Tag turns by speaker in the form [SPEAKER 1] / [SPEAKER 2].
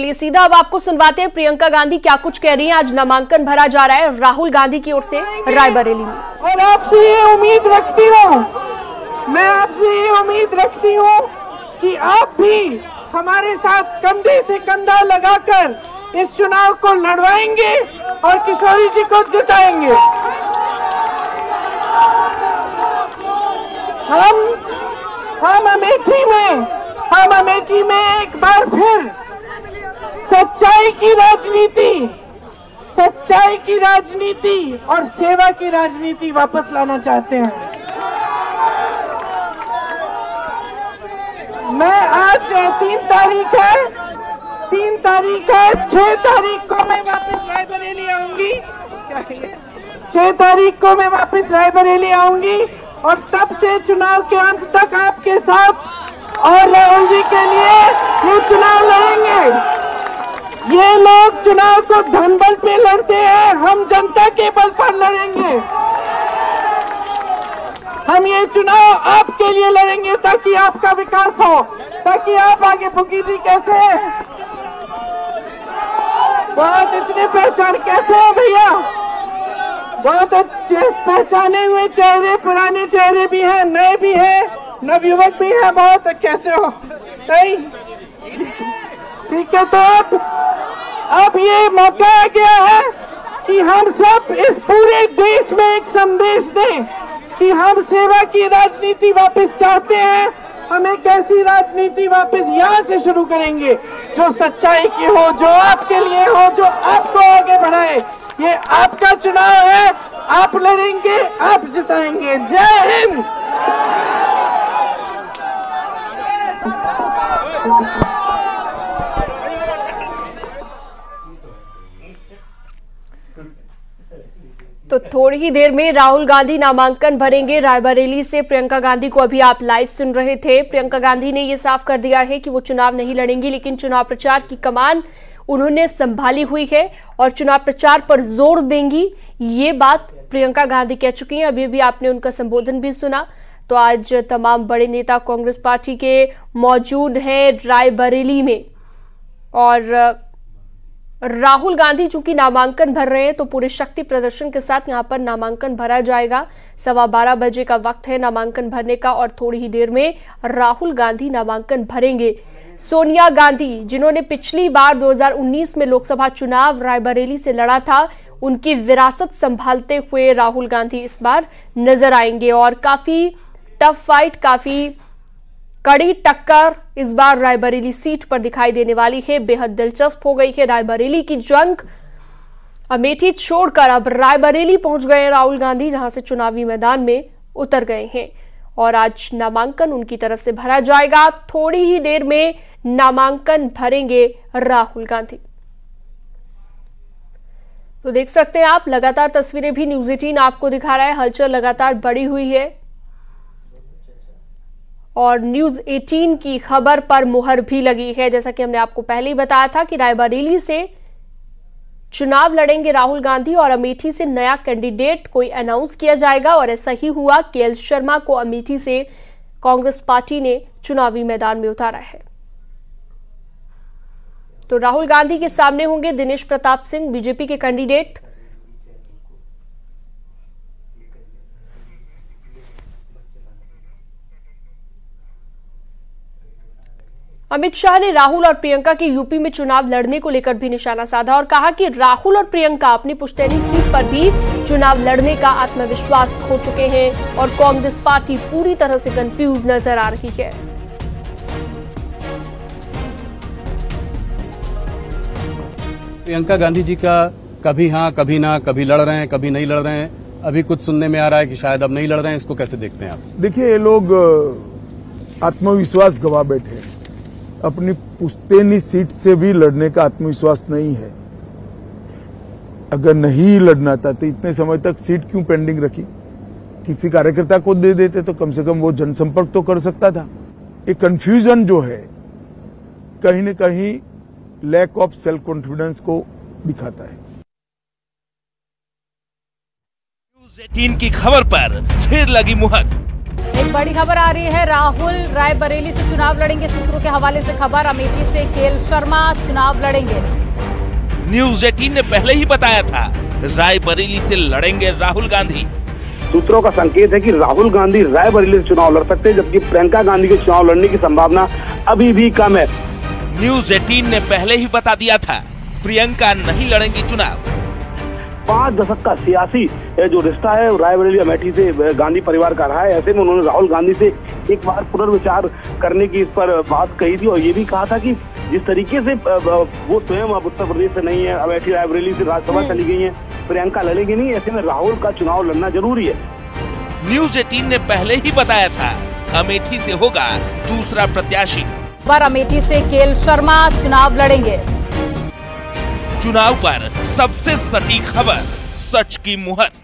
[SPEAKER 1] चलिए सीधा अब आपको सुनवाते हैं। प्रियंका गांधी क्या कुछ कह रही हैं? आज नामांकन भरा जा रहा है राहुल गांधी की ओर से रायबरेली में।
[SPEAKER 2] और आपसे ये उम्मीद रखती हूँ मैं आपसे ये उम्मीद रखती हूँ कि आप भी हमारे साथ कंधे से कंधा लगाकर इस चुनाव को लड़वाएँगे और किशोरी जी को जिताएँगे। हम हम अमेठी में हम अमेठी में एक बार फिर सच्चाई की राजनीति, सच्चाई की राजनीति और सेवा की राजनीति वापस लाना चाहते हैं मैं आज तीन तारीख है, तीन तारीख है, छह तारीख को मैं वापस रायबरेली आऊँगी? छह तारीख को मैं वापस रायबरेली आऊँगी और तब से चुनाव के अंत तक आपके साथ और राहुल जी के लिए ये चुनाव लड़ेंगे ये लोग चुनाव को धन बल पे लड़ते हैं। हम जनता के बल पर लड़ेंगे। हम ये चुनाव आपके लिए लड़ेंगे ताकि आपका विकास हो, ताकि आप आगे बुकी जी कैसे बहुत इतने पहचान कैसे है भैया? बहुत अच्छे पहचाने हुए चेहरे, पुराने चेहरे भी हैं, नए भी हैं, नवयुवक भी हैं, बहुत कैसे हो। सही? ठीक है तो अब अब ये मौका आ गया है कि हम सब इस पूरे देश में एक संदेश दें कि हम सेवा की राजनीति वापस चाहते हैं। हम एक ऐसी राजनीति वापस यहाँ से शुरू करेंगे, जो सच्चाई की हो, जो आपके लिए हो, जो आपको आगे बढ़ाए। ये आपका चुनाव है। आप लड़ेंगे, आप जिताएँगे। जय हिंद!
[SPEAKER 1] तो थोड़ी ही देर में राहुल गांधी नामांकन भरेंगे। रायबरेली से प्रियंका गांधी को अभी आप लाइव सुन रहे थे। प्रियंका गांधी ने ये साफ़ कर दिया है कि वो चुनाव नहीं लड़ेंगी, लेकिन चुनाव प्रचार की कमान उन्होंने संभाली हुई है और चुनाव प्रचार पर ज़ोर देंगी। ये बात प्रियंका गांधी कह चुकी हैं। अभी भी आपने उनका संबोधन भी सुना। तो आज तमाम बड़े नेता कांग्रेस पार्टी के मौजूद हैं रायबरेली में। और राहुल गांधी चूँकि नामांकन भर रहे हैं तो पूरे शक्ति प्रदर्शन के साथ यहाँ पर नामांकन भरा जाएगा। सवा बारह बजे का वक्त है नामांकन भरने का और थोड़ी ही देर में राहुल गांधी नामांकन भरेंगे। सोनिया गांधी, जिन्होंने पिछली बार 2019 में लोकसभा चुनाव रायबरेली से लड़ा था, उनकी विरासत संभालते हुए राहुल गांधी इस बार नज़र आएँगे और काफ़ी टफ फाइट काफ़ी कड़ी टक्कर इस बार रायबरेली सीट पर दिखाई देने वाली है। बेहद दिलचस्प हो गई है रायबरेली की जंग। अमेठी छोड़कर अब रायबरेली पहुँच गए राहुल गांधी, जहाँ से चुनावी मैदान में उतर गए हैं। और आज नामांकन उनकी तरफ़ से भरा जाएगा। थोड़ी ही देर में नामांकन भरेंगे राहुल गांधी। तो देख सकते हैं आप, लगातार तस्वीरें भी न्यूज़ एटीन आपको दिखा रहा है। हलचल लगातार बड़ी हुई है। और न्यूज़ 18 की खबर पर मुहर भी लगी है। जैसा कि हमने आपको पहले ही बताया था कि रायबरेली से चुनाव लड़ेंगे राहुल गांधी और अमेठी से नया कैंडिडेट कोई अनाउंस किया जाएगा और ऐसा ही हुआ, के शर्मा को अमेठी से कांग्रेस पार्टी ने चुनावी मैदान में उतारा है। तो राहुल गांधी के सामने होंगे दिनेश प्रताप सिंह, बीजेपी के कैंडिडेट। अमित शाह ने राहुल और प्रियंका के यूपी में चुनाव लड़ने को लेकर भी निशाना साधा और कहा कि राहुल और प्रियंका अपनी पुश्तैनी सीट पर भी चुनाव लड़ने का आत्मविश्वास खो चुके हैं और कांग्रेस पार्टी पूरी तरह से कंफ्यूज नज़र आ रही है।
[SPEAKER 3] प्रियंका गांधी जी का कभी हाँ कभी ना कभी लड़ रहे हैं कभी नहीं लड़ रहे हैं। अभी कुछ सुनने में आ रहा है कि शायद अब नहीं लड़ रहे हैं इसको कैसे देखते हैं आप?
[SPEAKER 4] देखिए ये लोग आत्मविश्वास गवा बैठे हैं। अपनी पुश्तैनी सीट से भी लड़ने का आत्मविश्वास नहीं है। अगर नहीं लड़ना था तो इतने समय तक सीट क्यों पेंडिंग रखी? किसी कार्यकर्ता को दे देते तो कम से कम वो जनसंपर्क तो कर सकता था। ये कंफ्यूजन जो है, कहीं न कहीं लैक ऑफ़ सेल्फ कॉन्फिडेंस को दिखाता है।
[SPEAKER 5] न्यूज़ 18 की खबर पर फिर लगी मुहर एक बड़ी खबर आ रही है राहुल रायबरेली से चुनाव लड़ेंगे सूत्रों के हवाले से खबर अमेठी से केएल शर्मा चुनाव लड़ेंगे।
[SPEAKER 6] न्यूज़ 18 ने पहले ही बताया था रायबरेली से लड़ेंगे राहुल गांधी।
[SPEAKER 7] सूत्रों का संकेत है कि राहुल गांधी रायबरेली से चुनाव लड़ सकते हैं जबकि प्रियंका गांधी के चुनाव लड़ने की संभावना अभी भी कम है।
[SPEAKER 6] न्यूज़ 18 ने पहले ही बता दिया था प्रियंका नहीं लड़ेंगी चुनाव।
[SPEAKER 7] पाँच दशक का सियासी जो रिश्ता है रायबरेली अमेठी से गांधी परिवार का रहा है। ऐसे में उन्होंने राहुल गांधी से एक बार पुनर्विचार करने की इस पर बात कही थी और ये भी कहा था कि जिस तरीके से वो स्वयं अब उत्तर प्रदेश से नहीं है अमेठी रायबरेली से राज्यसभा चली गई है प्रियंका लड़ेगी नहीं ऐसे में राहुल का चुनाव लड़ना ज़रूरी है।
[SPEAKER 6] न्यूज़ 18 ने पहले ही बताया था अमेठी से होगा दूसरा प्रत्याशी।
[SPEAKER 5] अमेठी से केल शर्मा चुनाव लड़ेंगे।
[SPEAKER 6] चुनाव पर सबसे सटीक खबर सच की मुहर।